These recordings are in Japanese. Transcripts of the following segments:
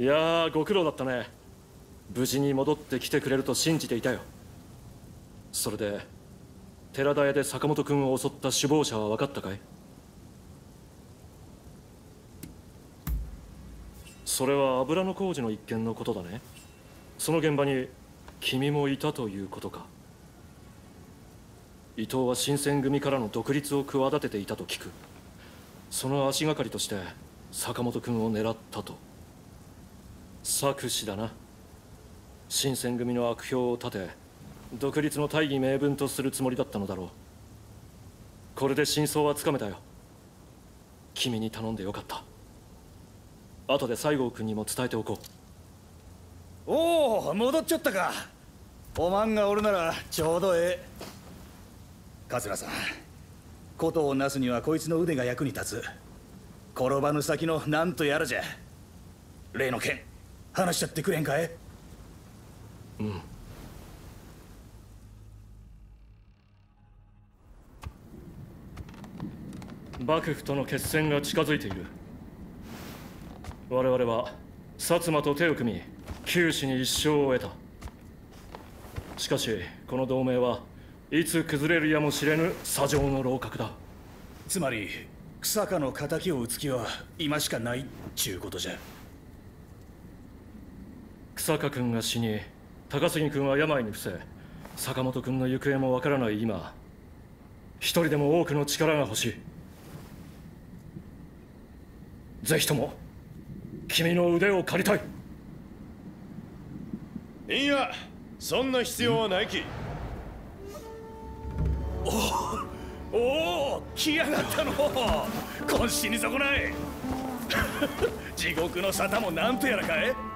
いやーご苦労だったね。無事に戻ってきてくれると信じていたよ。それで寺田屋で坂本君を襲った首謀者は分かったかい？それは油の工事の一件のことだね。その現場に君もいたということか。伊藤は新選組からの独立を企てていたと聞く。その足がかりとして坂本君を狙ったと。策士だな。新選組の悪評を立て独立の大義名分とするつもりだったのだろう。これで真相はつかめたよ。君に頼んでよかった。後で西郷君にも伝えておこう。おお戻っちゃったか。おまんがおるならちょうどええ。桂さんことをなすにはこいつの腕が役に立つ。転ばぬ先の何とやらじゃ。例の件。話しちゃってくれんかい？うん。幕府との決戦が近づいている。我々は薩摩と手を組み九死に一生を得た。しかしこの同盟はいつ崩れるやもしれぬ砂上の楼閣だ。つまり草加の敵を討つ気は今しかないっちゅうことじゃ草加君が死に高杉君は病に伏せ坂本君の行方もわからない今一人でも多くの力が欲しい。ぜひとも君の腕を借りたい。いやそんな必要はないき。おお来やがったの。今死に損ない。地獄の沙汰もなんとやらかい。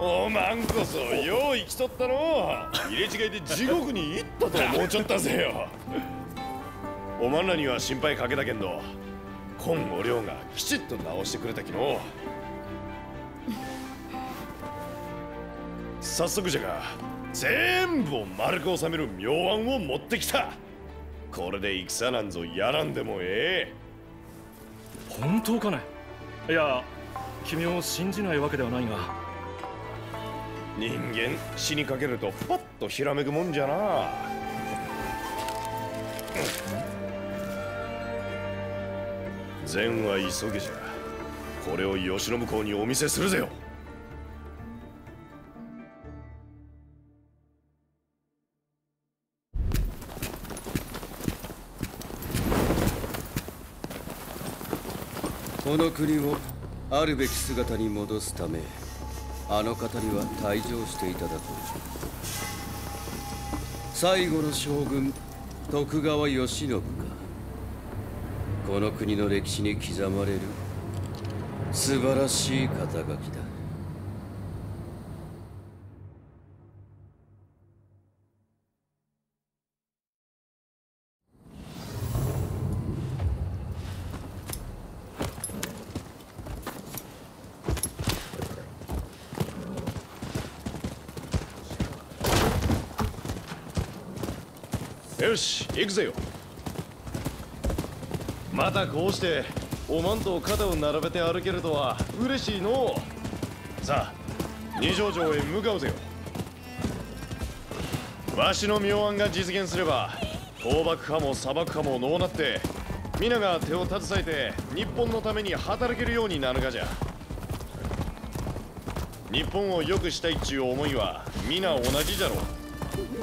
おまんこそよう生きとったの入れ違いで地獄に行ったと思うちょったぜよ。おまんらには心配かけたけんど今お涼がきちっと直してくれたきの早速じゃが全部を丸く収める妙案を持ってきた。これで戦なんぞやらんでもええ。本当かね？いや君を信じないわけではないが。人間死にかけるとパッとひらめくもんじゃな。善は急げじゃ。これを吉信公にお見せするぜよ。この国をあるべき姿に戻すためあの方には退場していただこう最後の将軍徳川慶喜がこの国の歴史に刻まれる素晴らしい肩書きだ。よし行くぜよ。またこうしておまんと肩を並べて歩けるとは嬉しいのさあ二条城へ向かうぜよ。わしの妙案が実現すれば倒幕派も裁幕派ものうなって皆が手を携えて日本のために働けるようになるがじゃ。日本を良くしたいっちゅう思いは皆同じじゃろう。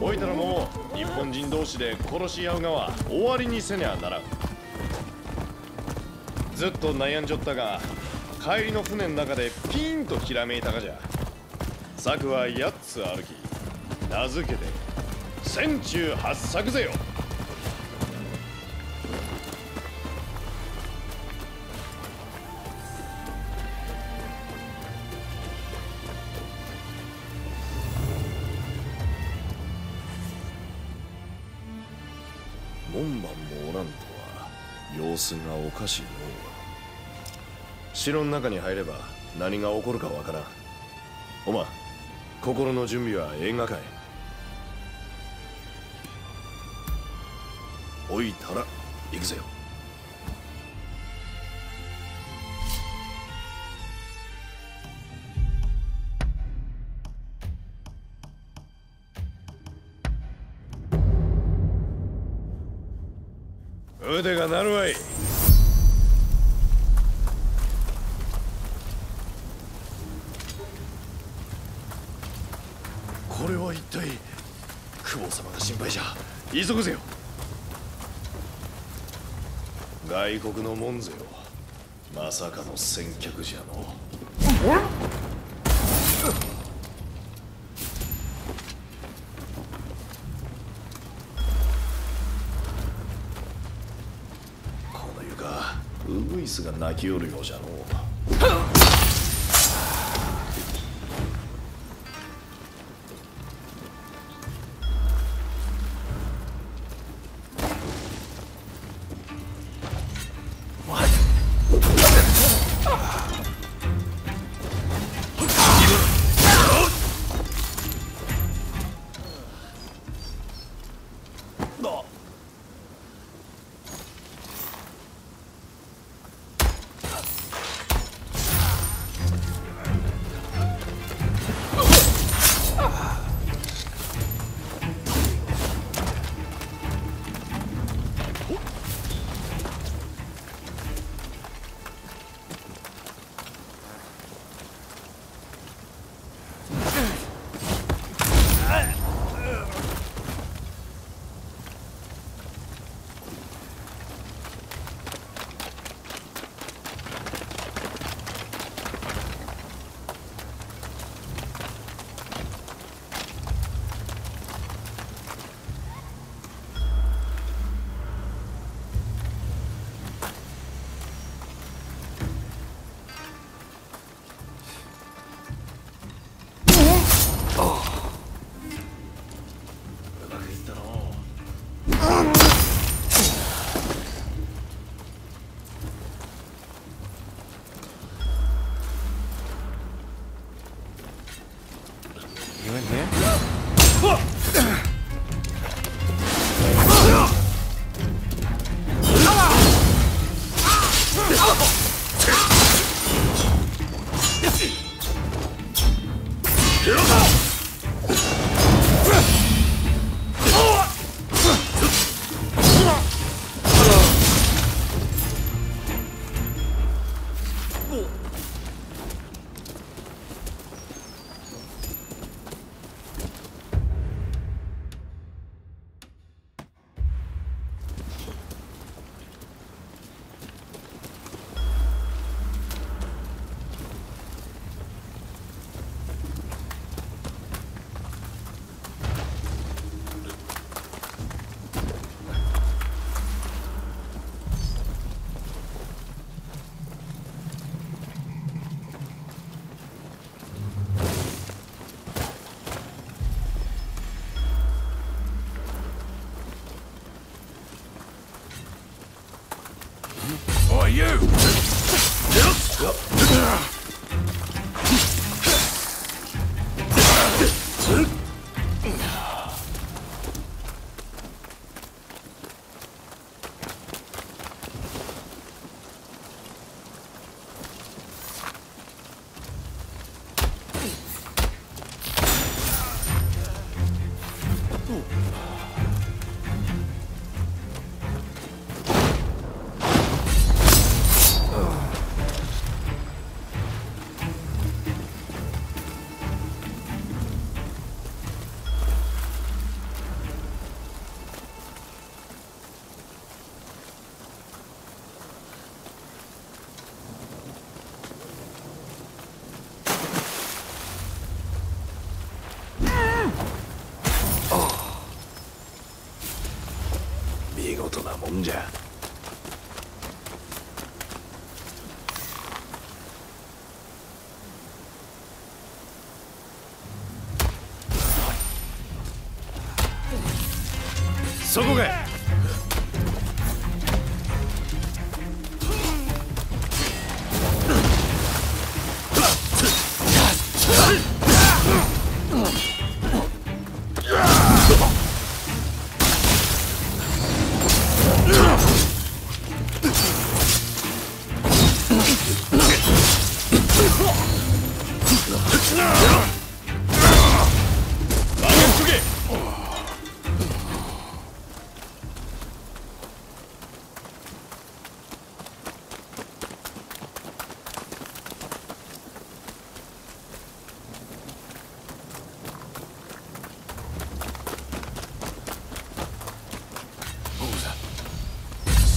おいたらもう日本人同士で殺し合うがは終わりにせにゃならん。ずっと悩んじょったが帰りの船の中でピーンときらめいたがじゃ。策は8つ歩き。名付けて千中八策ぜよ。様子がおかしいの城の中に入れば何が起こるかわからん。おま心の準備は映画かい。置いたら行くぜよ。腕が鳴るわい。これは一体久保様が心配じゃ。急ぐぜよ。外国の門ぜよ。まさかの先客じゃの。こスが泣きよるようじゃのう。じゃ。そこか任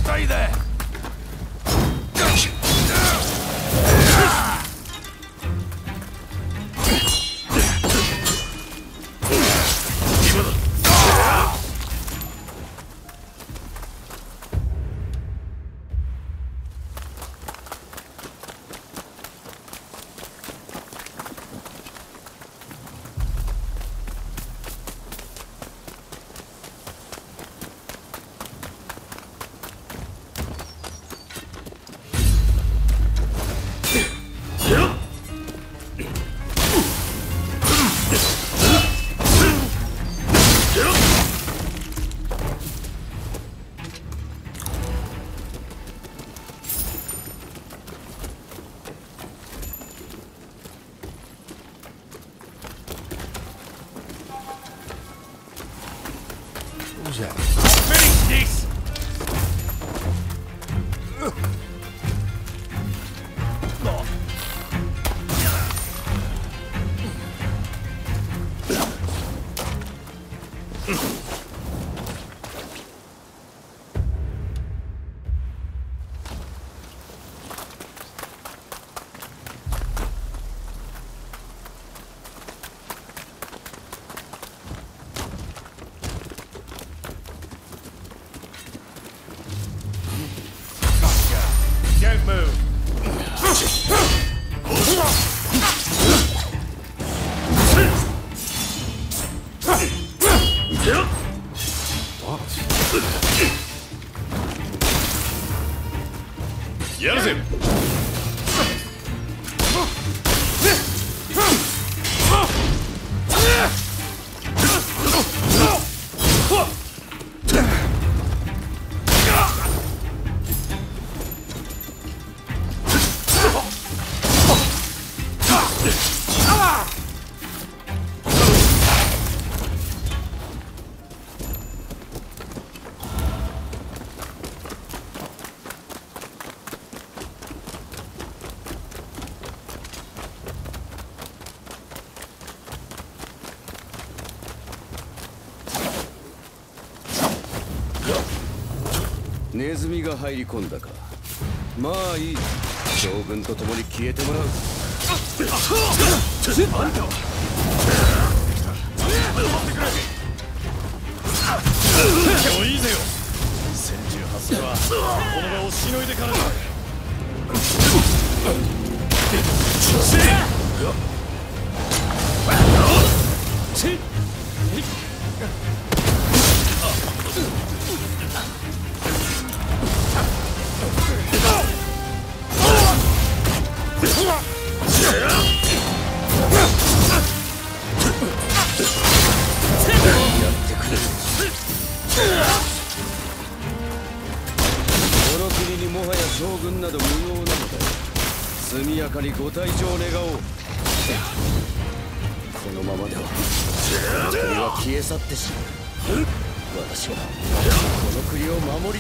Stay there! だやるぜ。ネズミが入り込んだか。まあいい。将軍と共に消えてもらう。今日いいぜよ。千住八世はこの場をしのいでからだ。こ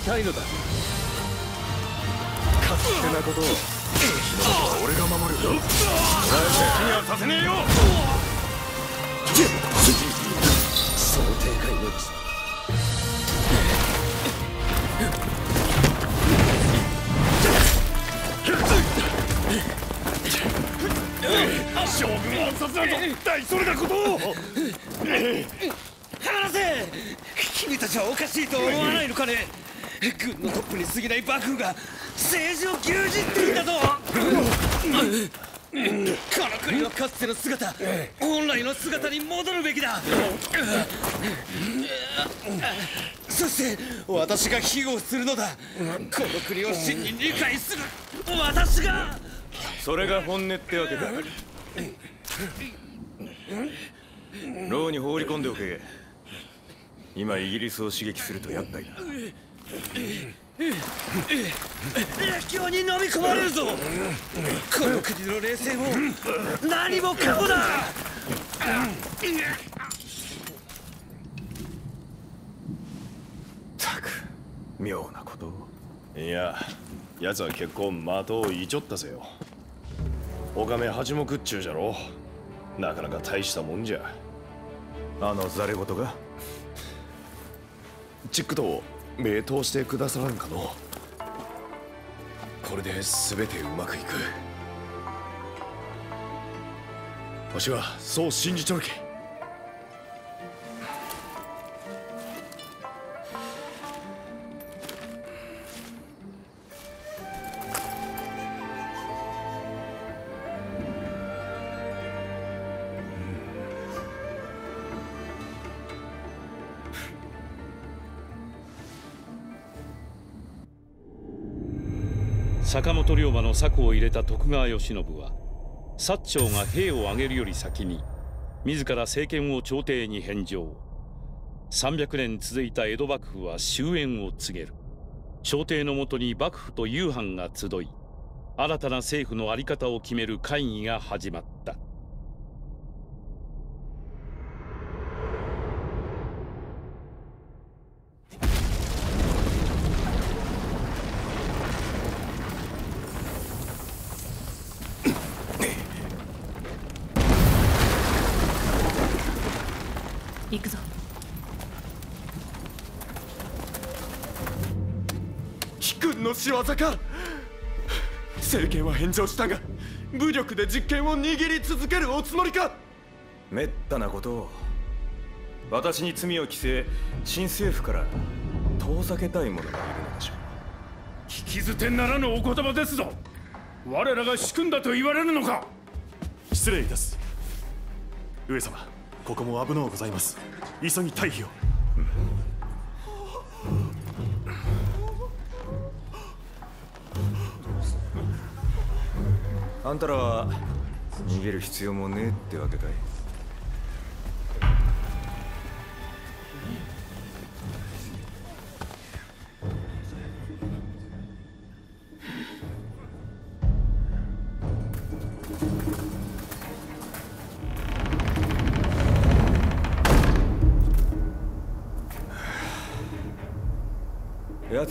たいのだ。勝手なことを。俺が守るにはさせねえよ。想定外の事将軍暗殺など大それたことを。離せ。君たちはおかしいと思わないのかね軍のトップに過ぎない幕府が政治を牛耳っていたとこの国のかつての姿本来の姿に戻るべきだ。そして私が庇護するのだ。この国を真に理解する。私が。それが本音ってわけだ。牢に放り込んでおけ。今イギリスを刺激すると厄介だ。列強に飲み込まれるぞ。この国の冷戦を何もかもだ。たく妙なことを。いや奴は結構的をいちょったぜよ。おかめ八目っちゅうじゃろ。なかなか大したもんじゃ。あのザレ言が？チックと名刀してくださらんかの？これで全てうまくいく。わしはそう信じちょるけ坂本龍馬の策を入れた徳川慶喜は薩長が兵を挙げるより先に自ら政権を朝廷に返上。300年続いた江戸幕府は終焉を告げる。朝廷のもとに幕府と夕飯が集い新たな政府の在り方を決める会議が始まった。行くぞ。貴君の仕業か。政権は返上したが武力で実権を握り続けるおつもりか。めったなことを私に罪を着せ新政府から遠ざけたい者がいるのでしょう。聞き捨てならぬお言葉ですぞ。我らが仕組んだと言われるのか。失礼いたす。上様ここも危のうございます。急ぎ退避を。あんたらは逃げる必要もねえってわけかい。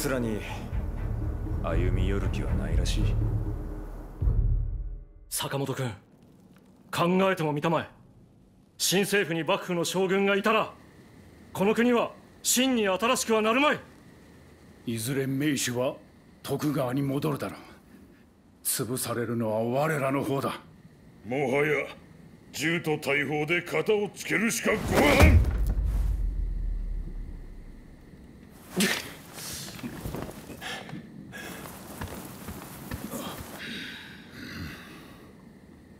奴らに歩み寄る気はないらしい。坂本君考えてもみたまえ。新政府に幕府の将軍がいたらこの国は真に新しくはなるまい。いずれ名手は徳川に戻るだろう。潰されるのは我らの方だ。もはや銃と大砲で型をつけるしかごわん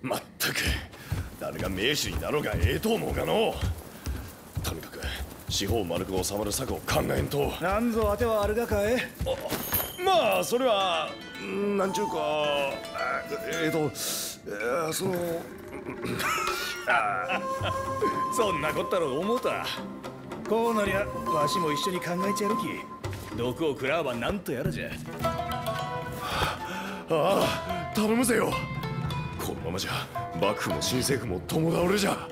まったく誰が名手になろうがええと思うがのとにかく四方丸く収まる策を考えんと。なんぞ当てはあるがかい？まあそれはうんなんちゅうかあえっ、と、えーその そんなこったろ思うた。こうなりゃわしも一緒に考えちゃるき。毒を食らわばなんとやらじゃ。ああ頼むぜよ。このままじゃ幕府も新政府も共倒れじゃ。